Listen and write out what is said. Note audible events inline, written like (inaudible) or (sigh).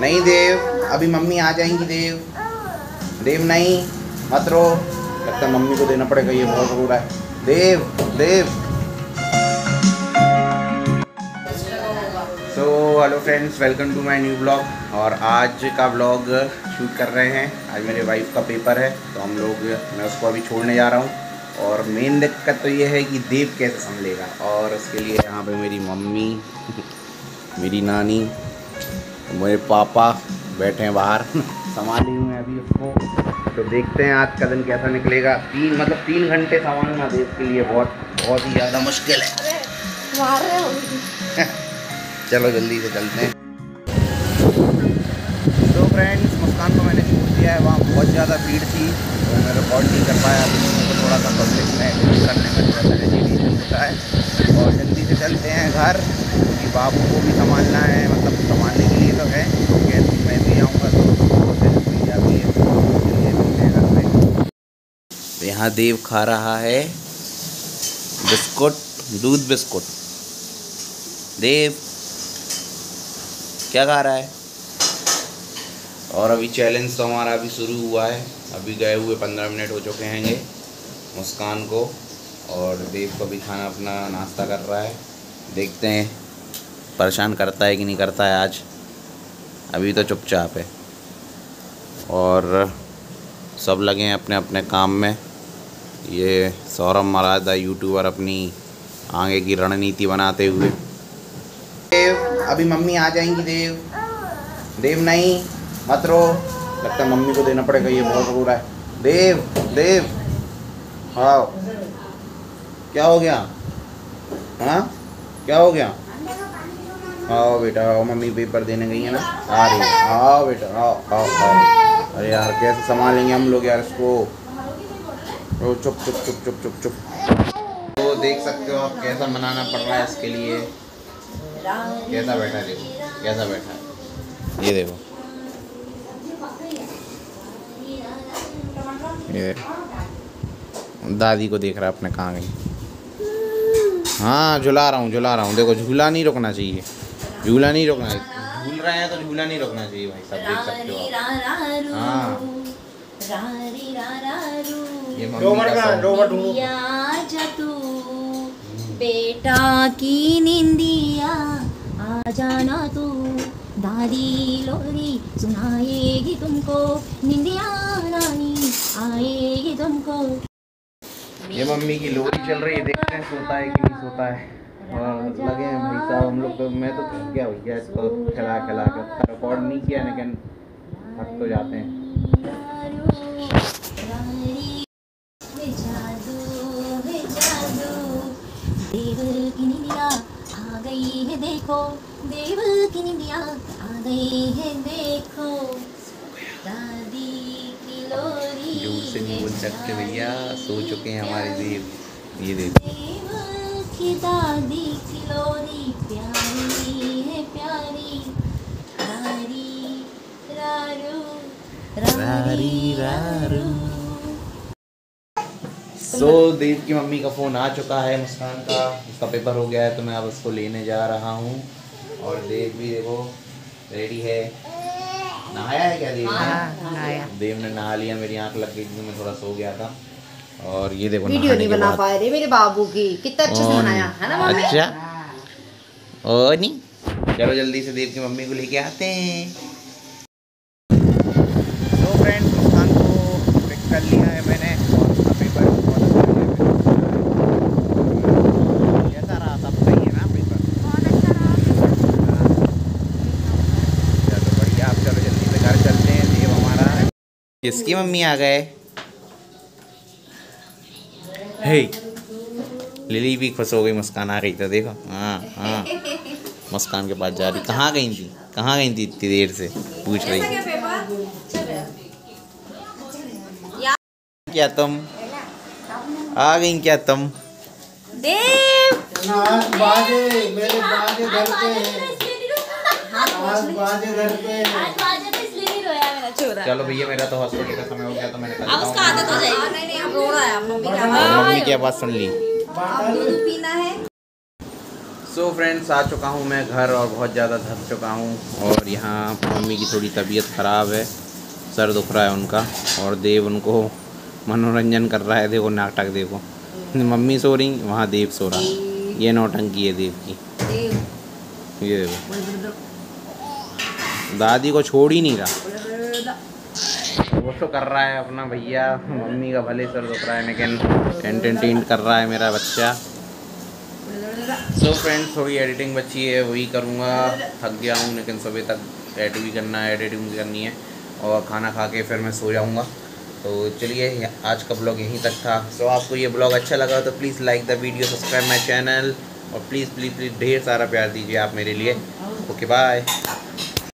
नहीं देव, अभी मम्मी आ जाएँगी देव। देव नहीं, मत रो। लगता मम्मी को देना पड़ेगा, ये बहुत रो रहा है। Dev Dev. So hello friends welcome to my new blog और आज का ब्लॉग शूट कर रहे हैं। आज मेरे वाइफ का पेपर है तो हम लोग, मैं उसको अभी छोड़ने जा रहा हूँ। और मेन दिक्कत तो ये है कि देव कैसे संभलेगा। और उसके लिए यहाँ पे मेरी मम्मी, (laughs) मेरी नानी मेरे पापा बैठे हैं बाहर। संभाले हुए हैं अभी उसको तो देखते हैं आज का दिन कैसा निकलेगा। तीन मतलब तीन घंटे संभालना देव के लिए बहुत बहुत ही ज़्यादा मुश्किल है। (laughs) चलो जल्दी से चलते हैं। तो फ्रेंड्स मुस्कान को मैंने छोड़ दिया है। वहाँ बहुत ज़्यादा भीड़ थी। तो मैं रिकॉर्ड नहीं कर पाया। अभी तो थोड़ा सा पब्लिक में करने में थोड़ा सा है। और जल्दी से चलते हैं घर। क्योंकि बाबू को भी संभालना है मतलब संभालने के लिए तो है क्योंकि मैं भी आऊँगा तो भैया भी घर पे तो यहाँ देव खा रहा है। बिस्कुट, दूध बिस्कुट। देव, क्या खा रहा है? और अभी चैलेंज तो हमारा अभी शुरू हुआ है। अभी गए हुए पंद्रह मिनट हो चुके हैंगे मुस्कान को। और देव को भी खाना अपना नाश्ता कर रहा है। देखते हैं, परेशान करता है कि नहीं करता है आज। अभी तो चुपचाप है। और सब लगे हैं अपने अपने काम में। ये सौरभ मरादा यूट्यूबर अपनी आगे की रणनीति बनाते हुए। देव, अभी मम्मी आ जाएँगी, देव। देव नहीं, मत रो। लगता है मम्मी को देना पड़ेगा, ये बहुत रो है। देव देव। हाँ। क्या हो गया? हाँ? क्या हो गया? आओ बेटा, आओ, मम्मी पेपर देने गई है ना? आ रही है। आओ बेटा, आओ आओ आओ। अरे यार, कैसे संभालेंगे हम लोग यार इसको? ओ चुप चुप चुप चुप चुप चुप। तो देख सकते हो आप कैसा मनाना पड़ रहा है इसके लिए। कैसा बैठा देखो कैसा बैठा है। ये देखो। ये देखो। दादी को देख रहा है अपने कहाँ गई। हाँ झुला रहा हूँ झुला रहा हूँ। देखो झूला नहीं रोकना चाहिए। झूला नहीं रोकना झूल रहे हैं तो झूला नहीं रोकना चाहिए भाई सब देख सकते हो आप। हाँ। का तू। बेटा की निंदिया आ जाना तू। दादी लोरी सुनाएगी तुमको। निंदिया रानी आएगी तुमको। ये मम्मी की लोरी चल रही है देखते हैं सोता है कि नहीं सोता है। लगे हैं भाई साहब हम लोग तो मैं तो थक गया भैया इसको खिला खिला कर रिकॉर्ड नहीं किया लेकिन थक तो जाते हैं। देखो देव की निंदिया आ गई है देखो। दादी की लोरी ज़ोर से नहीं बोल सकते भैया सो चुके हैं हमारे देव। ये देखो। देव की दादी की लोरी प्यारी है प्यारी। रारी रारू रारी। रारू। सो देव की मम्मी का फ़ोन आ चुका है मुस्कान का। उसका पेपर हो गया है तो मैं अब उसको लेने जा रहा हूँ। और देव भी देखो रेडी है। नहाया है क्या देव? ने देव ने नहा लिया मेरी आँख लग गई थी मैं थोड़ा सो गया था। और ये देखो वीडियो नहीं बना पाए रे मेरे बाबू की। कितना अच्छे से बनाया है ना अच्छा। ओ नहीं? चलो जल्दी से देव की मम्मी को लेके आते हैं तो फ्रेंड्स मुस्कान को पिक कर लिया है मैंने और उसका पेपर बहुत अच्छा गया है। कैसा रहा सब सही है ना पेपर चलो बढ़िया आप चलो जल्दी से घर चलते हैं देव हमारा किसकी मम्मी आ गए? हे लिली भी खुश हो गई मुस्कान आ गई तो देखो। हाँ हाँ। मुस्कान के पास जा रही। कहाँ गई थी? कहाँ गई थी इतनी देर से? पूछ रही। क्या तुम? आ गई क्या तुम? देव! बाजे मेरे बाजे घर पे हैं। आज बाजे घर पे हैं चलो भैया मेरा तो हॉस्पिटल का समय हो गया तो मैंने कहा अब उसका आदत हो जाएगी नहीं नहीं अब रो रहा है मम्मी का और मम्मी की आवाज़ सुन ली। अब दूध पीना है। सो फ्रेंड्स आ चुका हूँ मैं घर और बहुत ज़्यादा थक चुका हूँ और यहाँ मम्मी की थोड़ी तबीयत ख़राब है। सर दुख रहा है उनका और देव उनको मनोरंजन कर रहा है। देखो नाटक देखो। मम्मी सो रही वहाँ देव सो रहा। ये नौटंकी है देव की। ये देखो। दादी को छोड़ ही नहीं रहा। वो तो कर रहा है अपना भैया मम्मी का भले सर दुख रहा है लेकिन टेंट टेंट कर रहा है मेरा बच्चा। सो फ्रेंड्स थोड़ी एडिटिंग बची है वही करूँगा। थक गया हूँ लेकिन सुबह तक एडिट भी करना है एडिटिंग भी करनी है। और खाना खा के फिर मैं सो जाऊँगा। तो चलिए आज का ब्लॉग यहीं तक था। सो so, आपको ये ब्लॉग अच्छा लगा तो please like the video subscribe my channel और प्लीज़ प्लीज़ प्लीज़ ढेर सारा प्यार दीजिए आप मेरे लिए। Okay bye